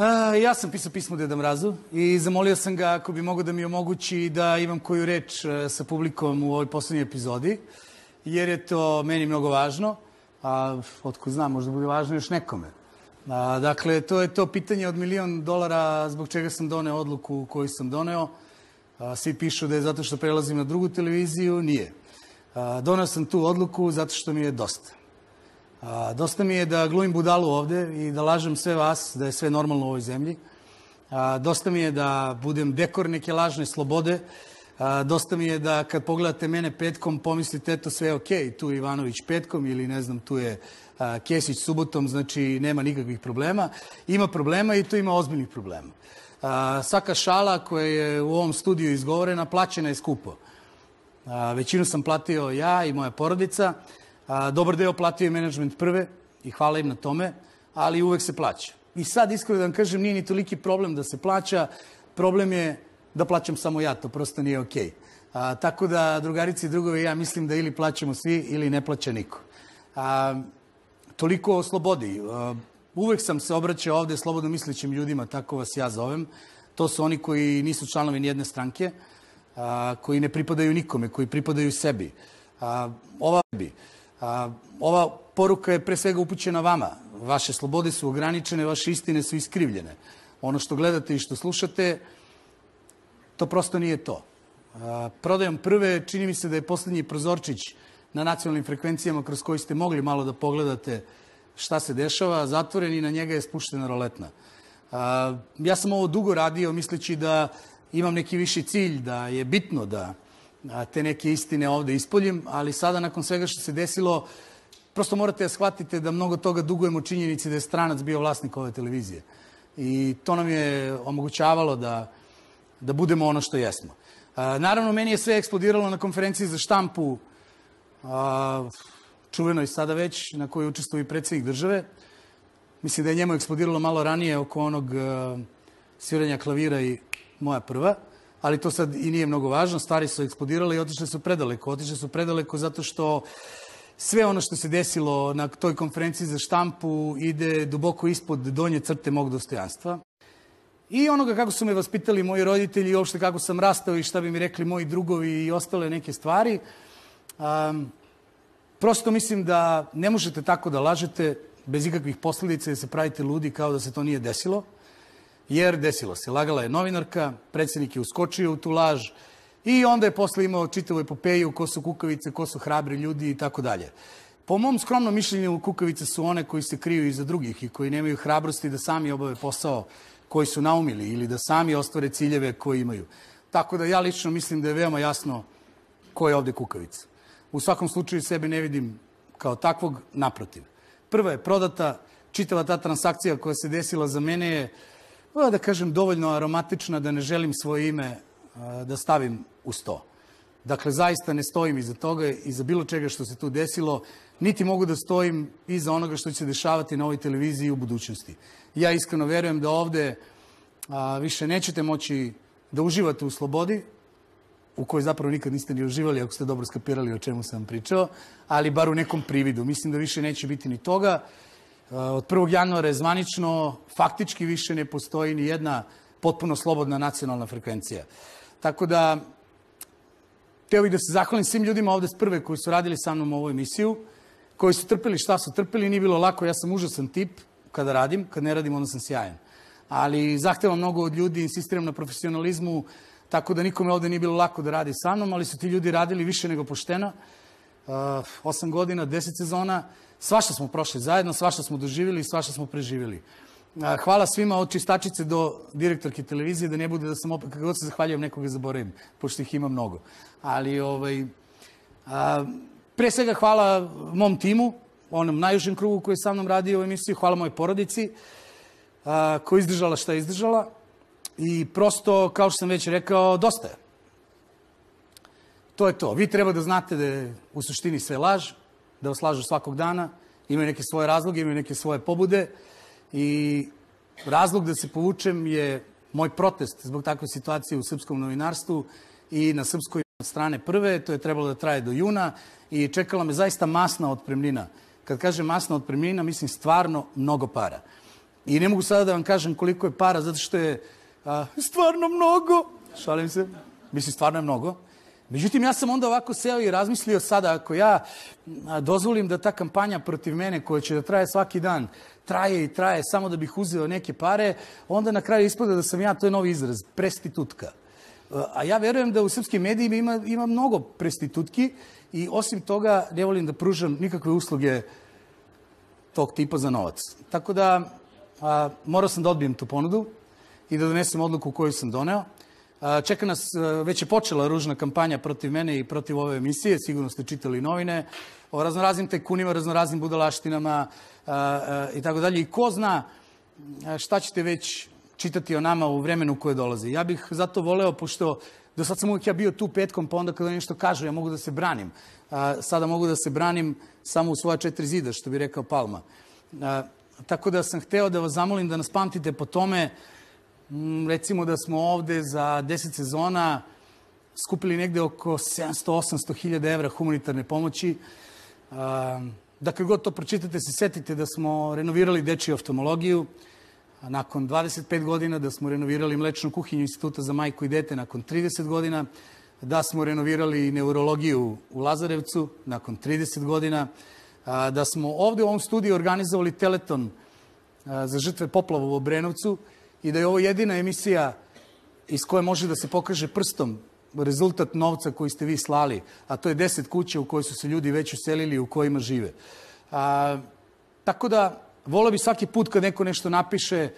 A, ja sam pisao pismo Deda Mrazu i zamolio sam ga ako bi mogo da mi omogući da imam koju reč e, sa publikom u ovoj poslednjoj epizodi, jer je to meni mnogo važno, a otko znam, možda bude važno još nekome. A, dakle, to je to pitanje od milion dolara zbog čega sam doneo odluku koju sam doneo. A, svi pišu da je zato što prelazim na drugu televiziju, nije. A, doneo sam tu odluku zato što mi je dosta. A, dosta mi je da glumim budalu ovde i da lažem sve vas da je sve normalno u ovoj zemlji. A, dosta mi je da budem dekor neke lažne slobode. A, dosta mi je da kad pogledate mene petkom pomislite eto sve je okej, okay. tu je Ivanović petkom ili ne znam tu je Kesić subotom, znači nema nikakvih problema. Ima problema i tu ima ozbiljnih problema. A, svaka šala koja je u ovom studiju izgovorena plaćena je skupo. A, većinu sam platio ja i moja porodica. A, dobar deo platio je menadžment prve i hvala im na tome, ali uvek se plaća. I sad, iskreno da vam kažem, nije ni toliki problem da se plaća, problem je da plaćam samo ja, to prosto nije okej. Okay. tako da, drugarici i drugovi, ja mislim da ili plaćamo svi ili ne plaća niko. A, toliko o slobodi. A, uvek sam se obraćao ovde slobodno mislećim ljudima, tako vas ja zovem. To su oni koji nisu članovi nijedne stranke, a, koji ne pripadaju nikome, koji pripadaju sebi. A, ova bi. A, ova poruka je pre svega upućena vama. Vaše slobode su ograničene, vaše istine su iskrivljene. Ono što gledate i što slušate, to prosto nije to. A, prodajom prve, čini mi se da je poslednji prozorčić na nacionalnim frekvencijama kroz koji ste mogli malo da pogledate šta se dešava, zatvoren i na njega je spuštena roletna. A, ja sam ovo dugo radio misleći da imam neki viši cilj, da je bitno da te neke istine ovde ispoljim, ali sada nakon svega što se desilo, prosto morate da shvatite da mnogo toga dugujemo činjenici da je stranac bio vlasnik ove televizije. I to nam je omogućavalo da, da budemo ono što jesmo. Naravno, meni je sve eksplodiralo na konferenciji za štampu, a, čuvenoj sada već, na kojoj učestvuje predsednik države. Mislim da je njemu eksplodiralo malo ranije oko onog sviranja klavira i moja prva ali to sad i nije mnogo važno. Stvari su eksplodirale i otišle su predaleko. Otišle su predaleko zato što sve ono što se desilo na toj konferenciji za štampu ide duboko ispod donje crte mog dostojanstva. I onoga kako su me vaspitali moji roditelji i uopšte kako sam rastao i šta bi mi rekli moji drugovi i ostale neke stvari. Um, prosto mislim da ne možete tako da lažete bez ikakvih posledica i da se pravite ludi kao da se to nije desilo jer desilo se. Lagala je novinarka, predsednik je uskočio u tu laž i onda je posle imao čitavu epopeju ko su kukavice, ko su hrabri ljudi i tako dalje. Po mom skromnom mišljenju, kukavice su one koji se kriju iza drugih i koji nemaju hrabrosti da sami obave posao koji su naumili ili da sami ostvare ciljeve koje imaju. Tako da ja lično mislim da je veoma jasno ko je ovde kukavica. U svakom slučaju sebe ne vidim kao takvog, naprotiv. Prva je prodata, čitava ta transakcija koja se desila za mene je da kažem, dovoljno aromatična da ne želim svoje ime da stavim u sto. Dakle, zaista ne stojim iza toga, iza bilo čega što se tu desilo, niti mogu da stojim iza onoga što će se dešavati na ovoj televiziji u budućnosti. Ja iskreno verujem da ovde a, više nećete moći da uživate u slobodi, u kojoj zapravo nikad niste ni uživali, ako ste dobro skapirali o čemu sam pričao, ali bar u nekom prividu. Mislim da više neće biti ni toga. Od 1. januara je zvanično, faktički više ne postoji ni jedna potpuno slobodna nacionalna frekvencija. Tako da, teo bih da se zahvalim svim ljudima ovde s prve koji su radili sa mnom ovu emisiju, koji su trpeli šta su trpeli, nije bilo lako, ja sam užasan tip kada radim, kad ne radim onda sam sjajan. Ali zahtevam mnogo od ljudi, insistiram na profesionalizmu, tako da nikome ovde nije bilo lako da radi sa mnom, ali su ti ljudi radili više nego pošteno. Uh, osam godina, deset sezona, Svašta smo prošli zajedno, svašta smo doživjeli i svašta smo preživjeli. Hvala svima od čistačice do direktorke televizije, da ne bude da sam opet, kako god se zahvaljujem, nekoga zaboravim, pošto ih ima mnogo. Ali, ovaj, a, pre svega hvala mom timu, onom najužem krugu koji je sa mnom radio u emisiji, hvala mojoj porodici, a, koja je izdržala šta je izdržala. I prosto, kao što sam već rekao, dosta je. To je to. Vi treba da znate da je u suštini sve laž, da vas lažu svakog dana, imaju neke svoje razloge, imaju neke svoje pobude i razlog da se povučem je moj protest zbog takve situacije u srpskom novinarstvu i na srpskoj strane prve, to je trebalo da traje do juna i čekala me zaista masna otpremnina. Kad kažem masna otpremnina, mislim stvarno mnogo para. I ne mogu sada da vam kažem koliko je para, zato što je a, stvarno mnogo. Šalim se. Mislim, stvarno je mnogo. Međutim, ja sam onda ovako seo i razmislio sada, ako ja dozvolim da ta kampanja protiv mene, koja će da traje svaki dan, traje i traje samo da bih uzeo neke pare, onda na kraju ispada da sam ja, to je novi izraz, prestitutka. A ja verujem da u srpskim medijima ima, ima mnogo prestitutki i osim toga ne volim da pružam nikakve usluge tog tipa za novac. Tako da a, morao sam da odbijem tu ponudu i da donesem odluku koju sam doneo. Čeka nas, već je počela ružna kampanja protiv mene i protiv ove emisije, sigurno ste čitali novine, o raznoraznim tajkunima, raznoraznim budalaštinama i tako dalje. I ko zna šta ćete već čitati o nama u vremenu koje dolazi. Ja bih zato voleo, pošto do sad sam uvijek ja bio tu petkom, pa onda kada nešto kažu, ja mogu da se branim. Sada mogu da se branim samo u svoja četiri zida, što bi rekao Palma. Tako da sam hteo da vas zamolim da nas pamtite po tome recimo da smo ovde za 10 sezona skupili negde oko 700-800 hiljada evra humanitarne pomoći. Da kad god to pročitate se setite da smo renovirali dečiju oftalmologiju, nakon 25 godina da smo renovirali mlečnu kuhinju Instituta za majku i dete nakon 30 godina, da smo renovirali neurologiju u Lazarevcu nakon 30 godina, da smo ovde u ovom studiju organizovali teleton za žrtve poplava u Obrenovcu i da je ovo jedina emisija iz koje može da se pokaže prstom rezultat novca koji ste vi slali, a to je deset kuća u kojoj su se ljudi već uselili u kojima žive. A, tako da, volio bi svaki put kad neko nešto napiše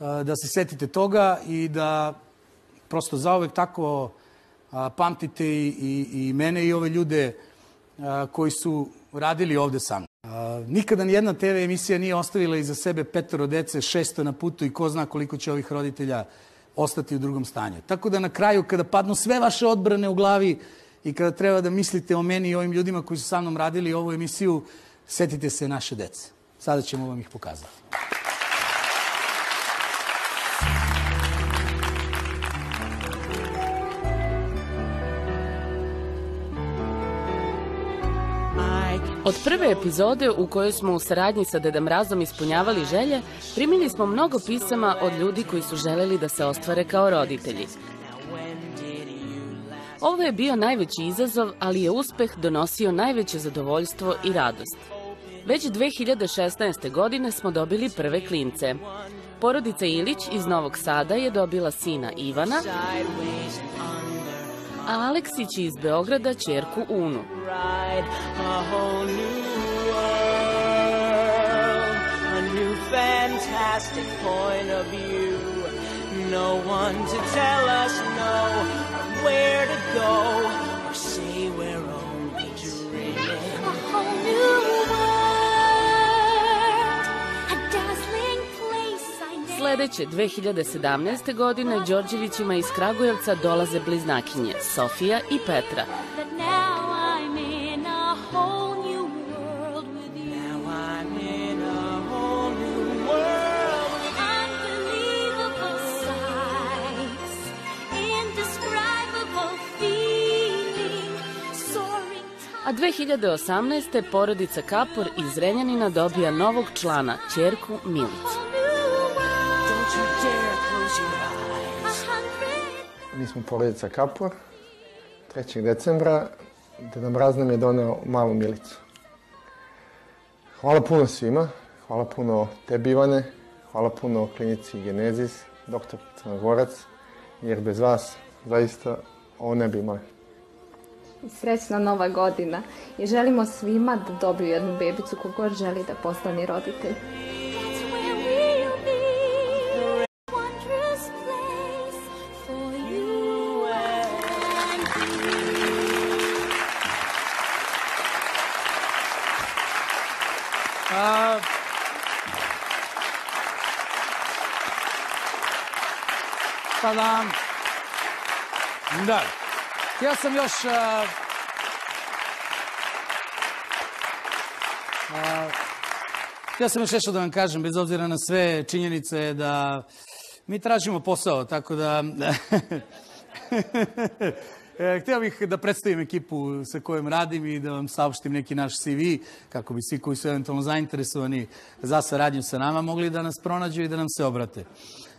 a, da se setite toga i da prosto zaovek tako a, pamtite i, i, i mene i ove ljude a, koji su radili ovde sa mnom. Nikada nijedna TV emisija nije ostavila iza sebe petoro dece, šesto na putu i ko zna koliko će ovih roditelja ostati u drugom stanju. Tako da na kraju, kada padnu sve vaše odbrane u glavi i kada treba da mislite o meni i ovim ljudima koji su sa mnom radili ovu emisiju, setite se naše dece. Sada ćemo vam ih pokazati. Od prve epizode u kojoj smo u saradnji sa Deda Mrazom ispunjavali želje, primili smo mnogo pisama od ljudi koji su želeli da se ostvare kao roditelji. Ovo je bio najveći izazov, ali je uspeh donosio najveće zadovoljstvo i radost. Već 2016. godine smo dobili prve klince. Porodica Ilić iz Novog Sada je dobila sina Ivana, a Aleksić iz Beograda čerku Unu. fantastic point of view. No one to tell us no, where to go, Sledeće 2017. godine Đorđevićima iz Kragujevca dolaze bliznakinje Sofija i Petra. A 2018. porodica Kapor iz Renjanina dobija novog člana, čerku Milicu. Mi smo porodica Kapor. 3. decembra Deda Mraz nam je doneo malu Milicu. Hvala puno svima. Hvala puno tebi Ivane. Hvala puno klinici Genezis, doktor Crnogorac, jer bez vas zaista ovo ne bi imali. Srećna nova godina i želimo svima da dobiju jednu bebicu kogod želi da postane roditelj. Da... Da. Ja sam još... Uh, uh, ja sam još nešto da vam kažem, bez obzira na sve činjenice da mi tražimo posao, tako da... E, hteo bih da predstavim ekipu sa kojom radim i da vam saopštim neki naš CV, kako bi svi koji su eventualno zainteresovani za saradnju sa nama mogli da nas pronađu i da nam se obrate.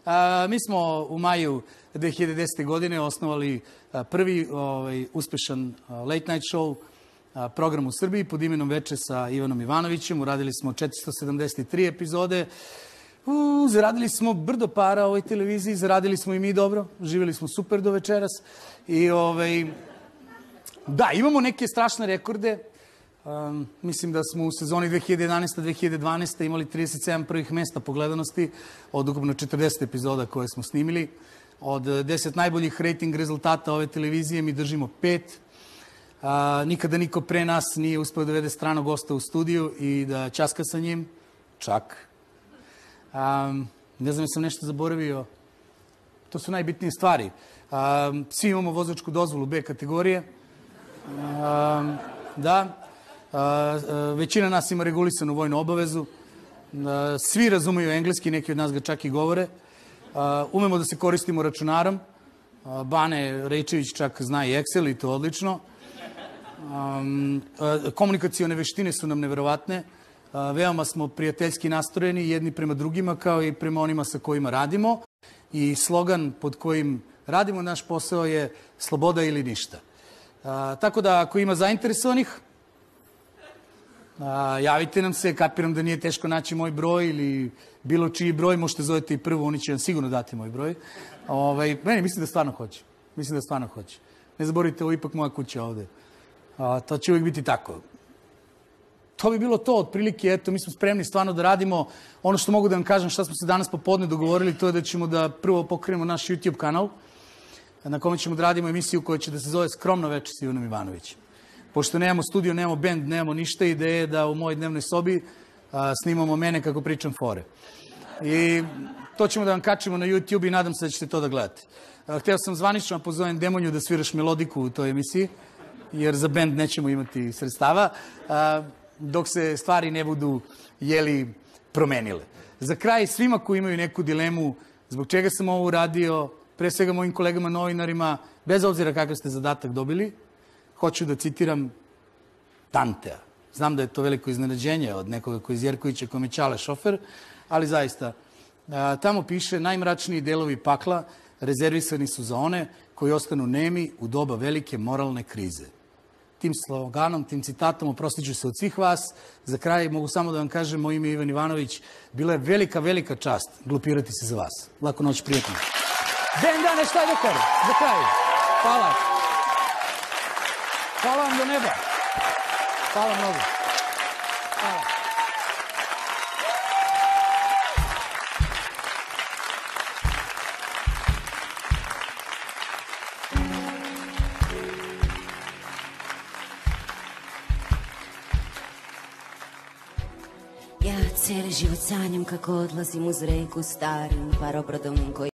A, mi smo u maju 2010. godine osnovali prvi ovaj, uspešan late night show program u Srbiji pod imenom Veče sa Ivanom Ivanovićem. Uradili smo 473 epizode. U, zaradili smo brdo para ovoj televiziji, zaradili smo i mi dobro, živjeli smo super do večeras. I ovaj, da, imamo neke strašne rekorde. Um, mislim da smo u sezoni 2011-2012 imali 37 prvih mesta po gledanosti od ukupno 40 epizoda koje smo snimili. Od 10 najboljih rating rezultata ove televizije mi držimo pet. A, nikada niko pre nas nije uspeo da vede stranog gosta u studiju i da časka sa njim. Čak. Um, ne znam, sam nešto zaboravio. To su najbitnije stvari. Um, svi imamo vozačku dozvolu B kategorije. Um, da. Većina nas ima regulisanu vojnu obavezu. Svi razumeju engleski, neki od nas ga čak i govore. Umemo da se koristimo računarom. Bane Rejčević čak zna i Excel i to odlično. Komunikacione veštine su nam neverovatne. Veoma smo prijateljski nastrojeni jedni prema drugima kao i prema onima sa kojima radimo i slogan pod kojim radimo naš posao je sloboda ili ništa. Tako da ako ima zainteresovanih, a, javite nam se, kapiram da nije teško naći moj broj ili bilo čiji broj, možete zovete i prvo, oni će vam sigurno dati moj broj. Ovaj, meni mislim da stvarno hoće. Mislim da stvarno hoće. Ne zaboravite, ovo ipak moja kuća ovde. A, to će uvijek biti tako to bi bilo to, otprilike, eto, mi smo spremni stvarno da radimo. Ono što mogu da vam kažem šta smo se danas popodne dogovorili, to je da ćemo da prvo pokrenemo naš YouTube kanal, na kome ćemo da radimo emisiju koja će da se zove Skromno veče s Ivanom Ivanovićem. Pošto nemamo studio, nemamo bend, nemamo ništa, ideje je da u mojoj dnevnoj sobi a, snimamo mene kako pričam fore. I to ćemo da vam kačimo na YouTube i nadam se da ćete to da gledate. A, hteo sam zvanično da pozovem Demonju da sviraš melodiku u toj emisiji, jer za bend nećemo imati sredstava. A, dok se stvari ne budu jeli promenile. Za kraj, svima koji imaju neku dilemu zbog čega sam ovo uradio, pre svega mojim kolegama novinarima, bez obzira kakav ste zadatak dobili, hoću da citiram Dantea. Znam da je to veliko iznenađenje od nekoga koji iz Jerkovića, kome Čale šofer, ali zaista, tamo piše najmračniji delovi pakla rezervisani su za one koji ostanu nemi u doba velike moralne krize tim sloganom, tim citatom, oprostiću se od svih vas. Za kraj mogu samo da vam kažem, moj ime je Ivan Ivanović, bila je velika, velika čast glupirati se za vas. Lako noć, prijetno. Den dane, šta je doktor? Za kraj. Hvala. Hvala vam do neba. Hvala mnogo. Hvala. Cijeli život sanjam kako odlazim uz reku starim parobrodom koji